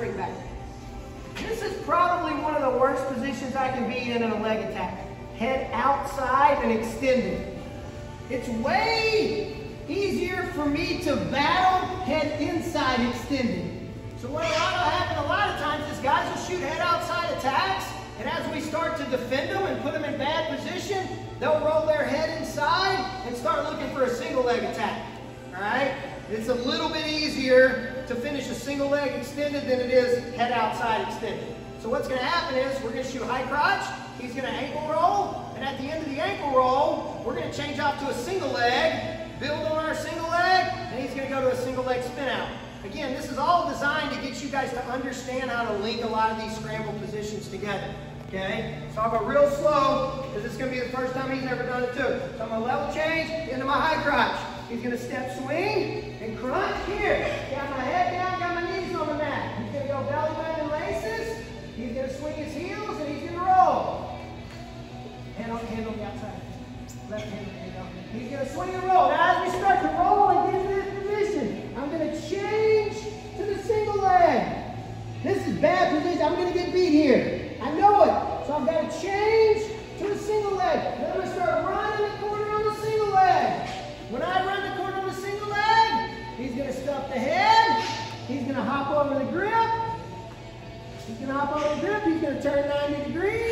straight back. This is probably one of the worst positions I can be in in a leg attack. Head outside and extended. It's way easier for me to battle head inside extended. So what a lot of happen a lot of times is guys will shoot head outside attacks, and as we start to defend them and put them in bad position, they'll roll their head inside and start looking for a single leg attack. All right? It's a little bit easier to finish a single leg extended than it is head outside extended. So what's going to happen is we're going to shoot high crotch, he's going to ankle roll, and at the end of the ankle roll, we're going to change off to a single leg, build on our single leg, and he's going to go to a single leg spin out. Again, this is all designed to get you guys to understand how to link a lot of these scramble positions together. Okay? So I'll go real slow because it's going to be the first time he's ever done it too. So I'm going to level change into my high crotch. He's going to step swing and crunch here. Got my head down, got my knees on the mat. He's going to go belly button and laces. To swing his heels and he's to roll. Hand on, hand on the outside. Left hand hand He's to swing and roll. Now as we start to roll and get into this position, I'm going to change to the single leg. This is bad position. I'm going to get beat here. I know it. So I've got to change to the single leg. Then I'm to start running the corner on the single leg. When I run the corner on the single leg, he's going to stuff the head. He's going to hop over the grip. The. He's going to turn 90 degrees.